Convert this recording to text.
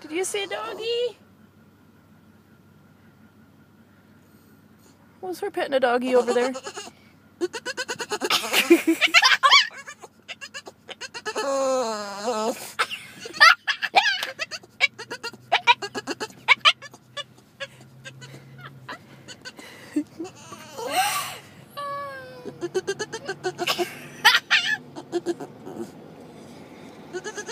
Did you see doggy? Was her petting a doggy over there? Ha ha ha!